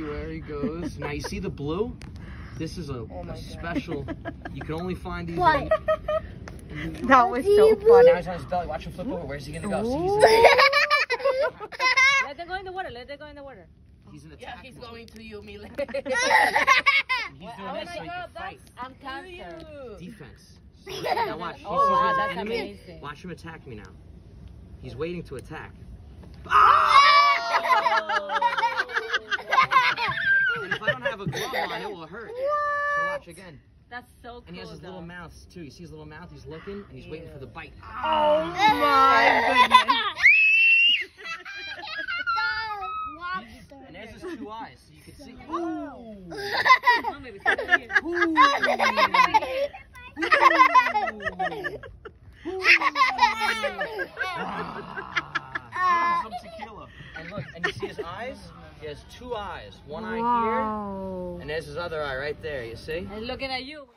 you see the blue? This is a, Oh a special. You can only find these. What? in- That was so Now he's on his belly. Watch him flip over. Where's he gonna go? See, Let them go in the water. Let them go in the water. he's, he's in Yeah, attack he's mode. going to you, Mila. He's doing Oh this my so he God, can fight. I'm cancer. Defense. Now watch. He Oh, wow, that's enemy. amazing. Watch him attack me now. He's waiting to attack. Oh! And if I don't have a glove on, it will hurt. So watch again. That's so cool. And he has his little mouth too. You see his little mouth? He's looking and he's waiting for the bite. Oh ah, my goodness. And there's his two eyes, so you can see. Oh, baby, stop here. Some tequila. And look, and you see his eyes? He has two eyes. One eye here, and there's his other eye right there. You see? And looking at you.